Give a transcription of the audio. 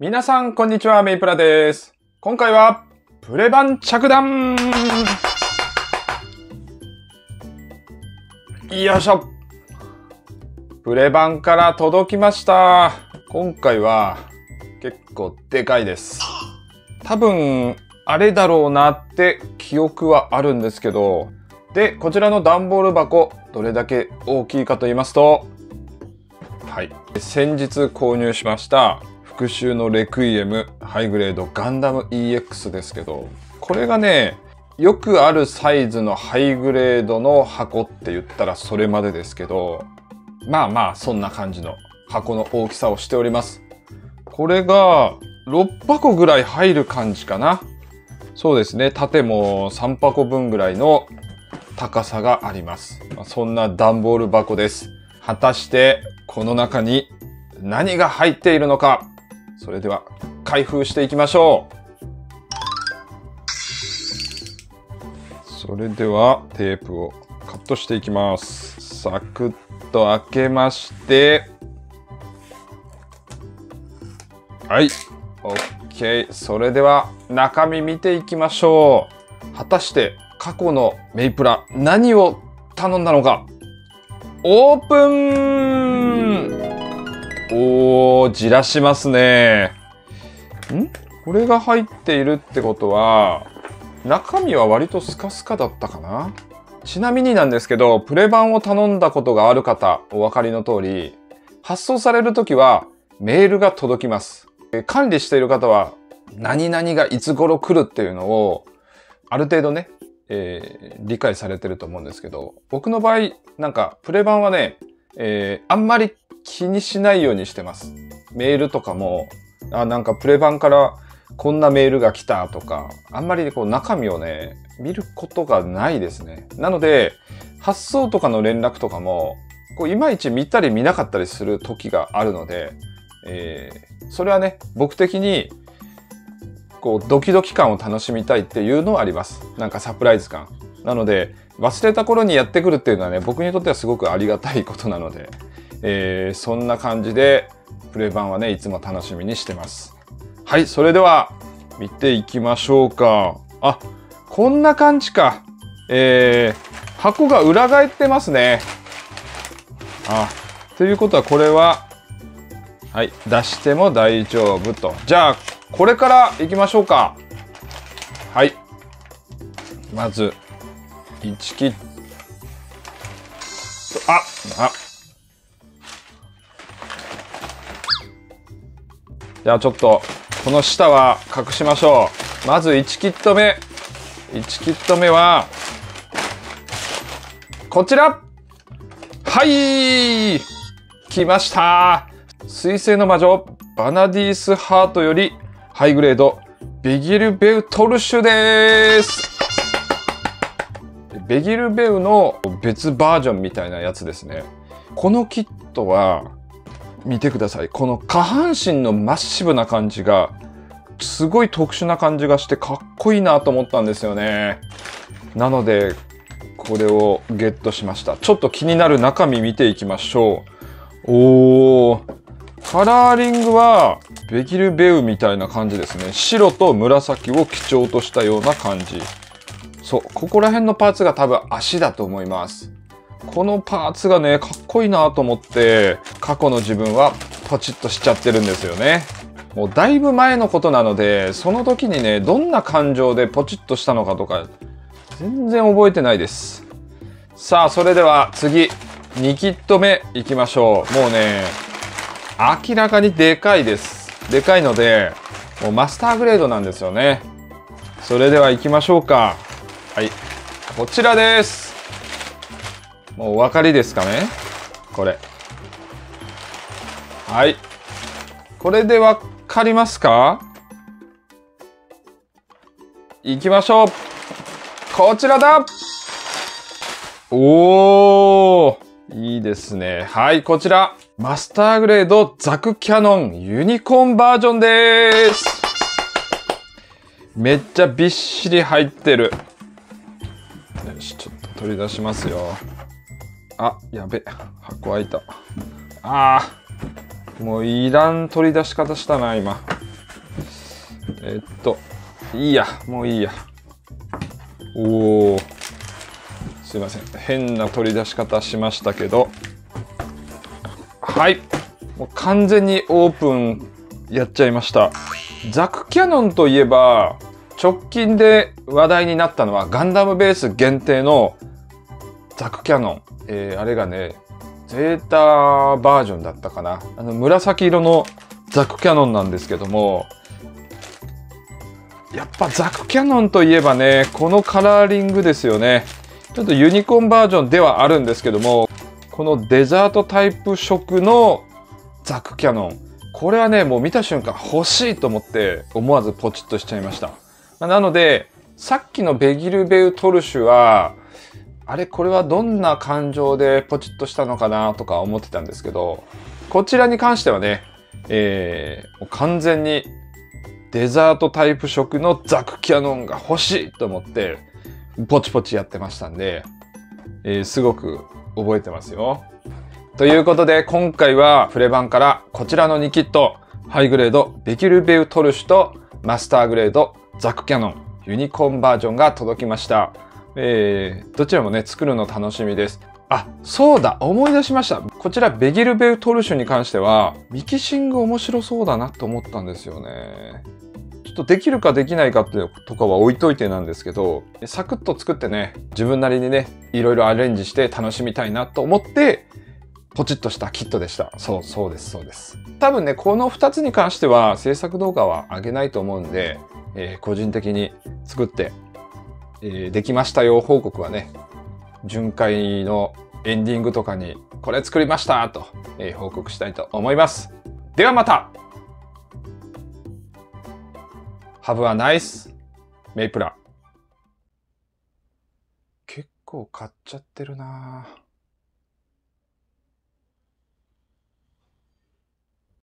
皆さん、こんにちは。メイプラです。今回は、プレ版着弾よいしょプレ版から届きました。今回は、結構でかいです。多分、あれだろうなって記憶はあるんですけど、で、こちらの段ボール箱、どれだけ大きいかと言いますと、はい。先日購入しました、復讐のレクイエムハイグレードガンダム EX ですけど、これがね、よくあるサイズのハイグレードの箱って言ったらそれまでですけど、まあまあそんな感じの箱の大きさをしております。これが6箱ぐらい入る感じかな。そうですね。縦も3箱分ぐらいの高さがあります。そんな段ボール箱です。果たしてこの中に何が入っているのか。それでは開封していきましょう。それではテープをカットしていきます。サクッと開けまして、はい、OK。それでは中身見ていきましょう。果たして過去のメイプラ何を頼んだのか。オープンおー、じらしますね。ん？これが入っているってことは、中身は割とスカスカだったかな？ちなみになんですけど、プレ版を頼んだことがある方、お分かりの通り、発送されるときはメールが届きます。管理している方は、何々がいつ頃来るっていうのを、ある程度ね、えー理解されてると思うんですけど、僕の場合、なんか、プレ版はね、えーあんまり気にしないようにしてます。メールとかも、あ、なんかプレ版からこんなメールが来たとか、あんまりこう中身をね、見ることがないですね。なので、発送とかの連絡とかも、こういまいち見たり見なかったりする時があるので、えーそれはね、僕的に、こうドキドキ感を楽しみたいっていうのはあります。なんかサプライズ感。なので、忘れた頃にやってくるっていうのはね、僕にとってはすごくありがたいことなので、えーそんな感じで、プレ版はね、いつも楽しみにしてます。はい、それでは、見ていきましょうか。あ、こんな感じか。えー、箱が裏返ってますね。あ、ということはこれは、はい、出しても大丈夫と。じゃあ、これから行きましょうか。はい。まず、1キット、あ、あ、じゃあちょっと、この下は隠しましょう。まず1キット目。1キット目は、こちらはい来ました水星の魔女、バナディースハートより、ハイグレード、ベギルベウトルシュですベギルベウの別バージョンみたいなやつですね。このキットは、見てください。この下半身のマッシブな感じが、すごい特殊な感じがしてかっこいいなと思ったんですよね。なので、これをゲットしました。ちょっと気になる中身見ていきましょう。おー。カラーリングは、ベギルベウみたいな感じですね。白と紫を基調としたような感じ。そう、ここら辺のパーツが多分足だと思います。このパーツがね、かっこいいなと思って、過去の自分はポチッとしちゃってるんですよね。もうだいぶ前のことなので、その時にね、どんな感情でポチッとしたのかとか、全然覚えてないです。さあ、それでは次、2キット目いきましょう。もうね、明らかにでかいです。でかいので、もうマスターグレードなんですよね。それでは行きましょうか。はい。こちらです。もうお分かりですかね？これ。はい。これでわかりますか？行きましょう。こちらだおーいいですね。はい、こちら。マスターグレードザクキャノンユニコーンバージョンです。めっちゃびっしり入ってる。よし、ちょっと取り出しますよ。あ、やべ。箱開いた。あー。もういらん取り出し方したな、今。えっと、いいや、もういいや。おお。すいません。変な取り出し方しましたけど。はい。もう完全にオープンやっちゃいました。ザクキャノンといえば、直近で話題になったのはガンダムベース限定のザクキャノン。えー、あれがね、ゼータバージョンだったかな。あの紫色のザクキャノンなんですけども、やっぱザクキャノンといえばね、このカラーリングですよね。ちょっとユニコーンバージョンではあるんですけども、このデザートタイプ色のザクキャノン。これはね、もう見た瞬間欲しいと思って思わずポチッとしちゃいました。なので、さっきのベギルベウトルシュは、あれこれはどんな感情でポチッとしたのかなとか思ってたんですけど、こちらに関してはね、えー、完全にデザートタイプ色のザクキャノンが欲しいと思って、ポチポチやってましたんで、えー、すごく覚えてますよ。ということで、今回はプレ版からこちらの2キット、ハイグレードベキルベウトルシュとマスターグレードザクキャノンユニコーンバージョンが届きました。えー、どちらもね、作るの楽しみです。あ、そうだ思い出しました。こちら、ベギルベウトルシュに関しては、ミキシング面白そうだなと思ったんですよね。ちょっとできるかできないかってとかは置いといてなんですけど、サクッと作ってね、自分なりにね、いろいろアレンジして楽しみたいなと思って、ポチッとしたキットでした。そう、そうです、そうです。多分ね、この2つに関しては制作動画は上げないと思うんで、えー、個人的に作って、えー、できましたよ報告はね、巡回のエンディングとかにこれ作りましたと、えー、報告したいと思います。ではまた Have a nice メイプラ。結構買っちゃってるなぁ。